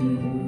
you